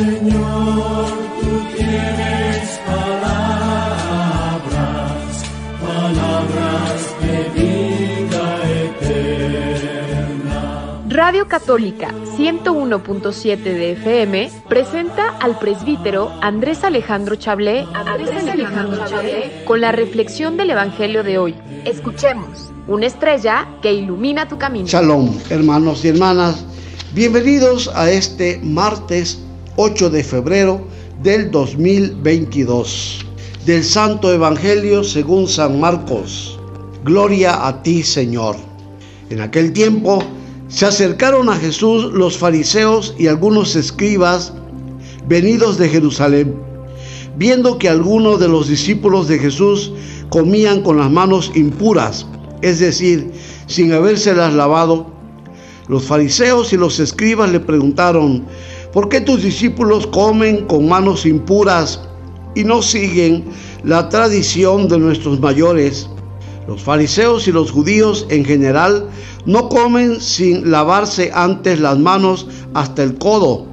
Señor, tú tienes palabras, palabras de vida eterna. Radio Católica 101.7 de FM presenta al presbítero Andrés Alejandro Chablé, Andrés Alejandro Chablé con la reflexión del Evangelio de hoy. Escuchemos, una estrella que ilumina tu camino. Shalom, hermanos y hermanas, bienvenidos a este martes 8 de febrero del 2022 del Santo Evangelio según San Marcos. Gloria a ti, Señor. En aquel tiempo se acercaron a Jesús los fariseos y algunos escribas venidos de Jerusalén, viendo que algunos de los discípulos de Jesús comían con las manos impuras, es decir, sin habérselas lavado. Los fariseos y los escribas le preguntaron, ¿Por qué tus discípulos comen con manos impuras y no siguen la tradición de nuestros mayores? Los fariseos y los judíos en general no comen sin lavarse antes las manos hasta el codo,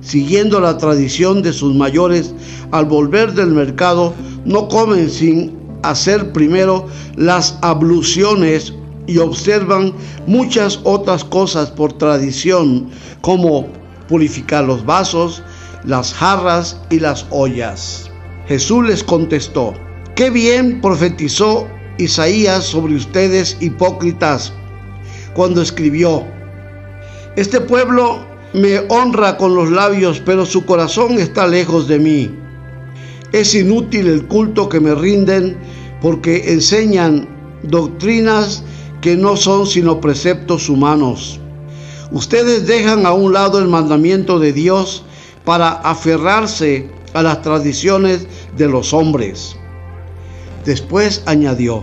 siguiendo la tradición de sus mayores. Al volver del mercado no comen sin hacer primero las abluciones y observan muchas otras cosas por tradición, como purificar los vasos, las jarras y las ollas. Jesús les contestó, qué bien profetizó Isaías sobre ustedes hipócritas cuando escribió, este pueblo me honra con los labios, pero su corazón está lejos de mí. Es inútil el culto que me rinden porque enseñan doctrinas que no son sino preceptos humanos. Ustedes dejan a un lado el mandamiento de Dios para aferrarse a las tradiciones de los hombres. Después añadió,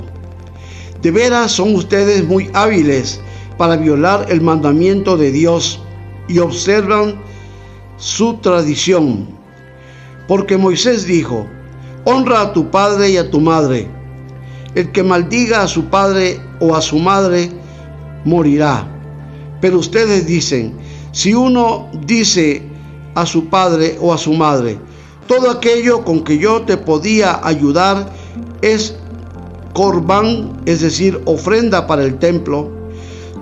de veras son ustedes muy hábiles para violar el mandamiento de Dios y observan su tradición. Porque Moisés dijo, honra a tu padre y a tu madre. El que maldiga a su padre o a su madre morirá. Pero ustedes dicen, si uno dice a su padre o a su madre, todo aquello con que yo te podía ayudar es corbán, es decir, ofrenda para el templo,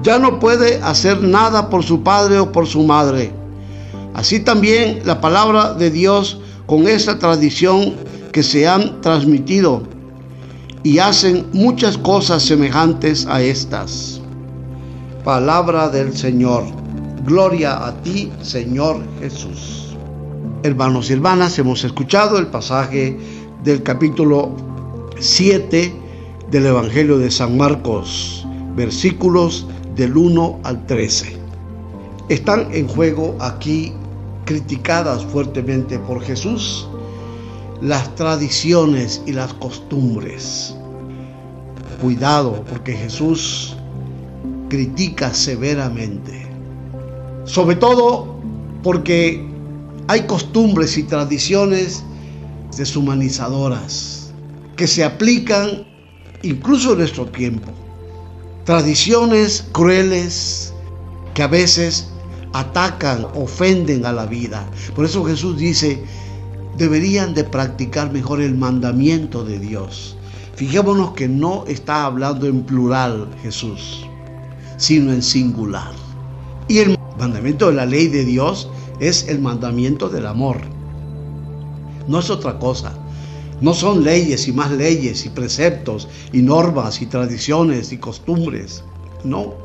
ya no puede hacer nada por su padre o por su madre. Así también la palabra de Dios con esa tradición que se han transmitido y hacen muchas cosas semejantes a estas. Palabra del Señor. Gloria a ti, Señor Jesús. Hermanos y hermanas, hemos escuchado el pasaje del capítulo 7 del Evangelio de San Marcos, versículos del 1 al 13. Están en juego aquí criticadas fuertemente por Jesús las tradiciones y las costumbres. Cuidado, porque Jesús critica severamente. Sobre todo porque hay costumbres y tradiciones deshumanizadoras que se aplican incluso en nuestro tiempo. Tradiciones crueles que a veces atacan, ofenden a la vida. Por eso Jesús dice, deberían de practicar mejor el mandamiento de Dios. Fijémonos que no está hablando en plural Jesús sino en singular. Y el mandamiento de la ley de Dios es el mandamiento del amor. No es otra cosa. No son leyes y más leyes y preceptos y normas y tradiciones y costumbres. No.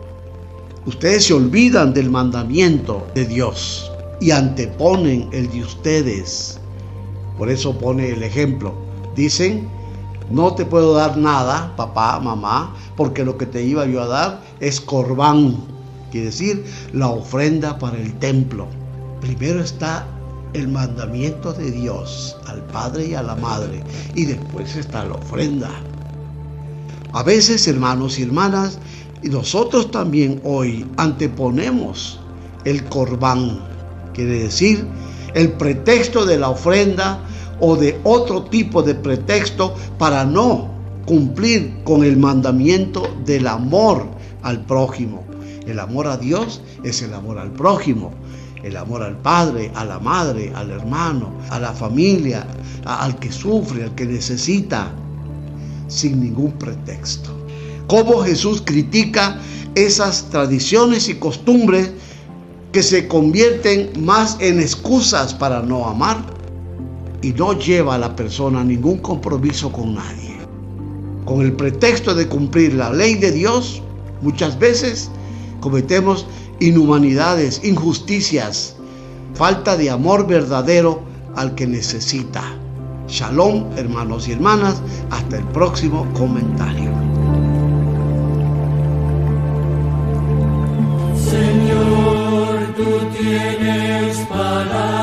Ustedes se olvidan del mandamiento de Dios y anteponen el de ustedes. Por eso pone el ejemplo. Dicen, no te puedo dar nada, papá, mamá, porque lo que te iba yo a dar es corbán, quiere decir la ofrenda para el templo. Primero está el mandamiento de Dios al Padre y a la Madre, y después está la ofrenda. A veces, hermanos y hermanas, nosotros también hoy anteponemos el corbán, quiere decir el pretexto de la ofrenda o de otro tipo de pretexto para no cumplir con el mandamiento del amor al prójimo. El amor a Dios es el amor al prójimo. el amor al padre, a la madre, al hermano, a la familia, al que sufre, al que necesita, sin ningún pretexto. Cómo Jesús critica esas tradiciones y costumbres que se convierten más en excusas para no amar y no lleva a la persona ningún compromiso con nadie. Con el pretexto de cumplir la ley de Dios, muchas veces cometemos inhumanidades, injusticias, falta de amor verdadero al que necesita. Shalom, hermanos y hermanas, hasta el próximo comentario. Señor, tú tienes palabras